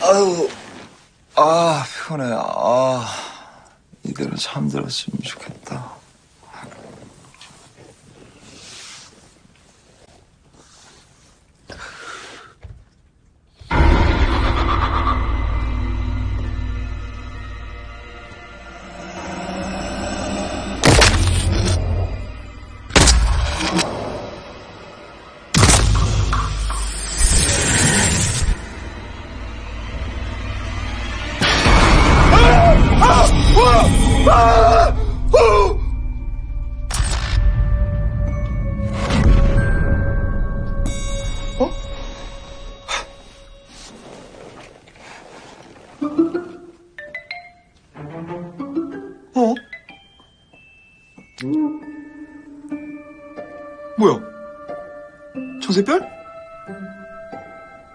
아유, 아, 피곤해. 아, 이대로 잠들었으면 좋겠다. 어? 뭐야? 정세별?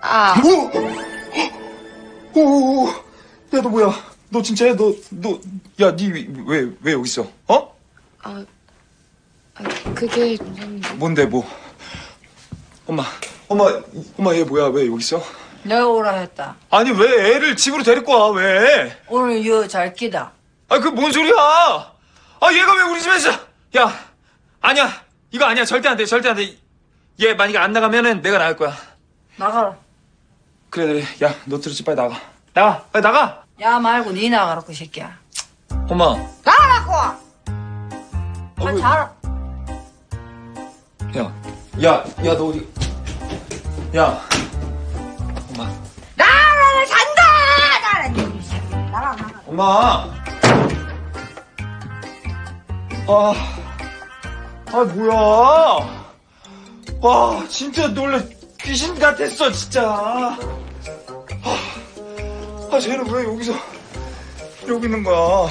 아, 오! 오! 오! 야, 너 뭐야? 너 진짜야? 너, 너, 야, 니 왜, 왜 여기 있어? 어? 아, 아 그게 좀 뭔데, 뭐? 엄마, 엄마, 엄마, 얘 뭐야? 왜 여기 있어? 내가 오라 했다. 아니, 왜 애를 집으로 데리고 와? 왜? 오늘 여잘 끼다. 아, 그 뭔 소리야? 아, 얘가 왜 우리 집에 있어? 야, 아니야. 이거 아니야. 절대 안 돼. 절대 안 돼. 얘 만약에 안 나가면은 내가 나갈 거야. 나가라. 그래, 그래. 야, 너 들었지? 빨리 나가. 나가. 빨리 나가. 야 말고 니 나가라 그 새끼야. 엄마. 나가라고. 아, 아, 왜- 잘. 야, 야, 야, 너 어디? 야, 엄마, 나가라 산다. 나가라 이 새끼. 나가 나가. 엄마. 아, 아 뭐야? 와, 진짜 놀래 귀신 같았어, 진짜. 아, 아 쟤는 왜 여기서 이러고 있는 거야?